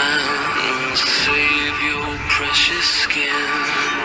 smile and save your precious skin.